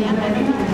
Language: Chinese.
年来的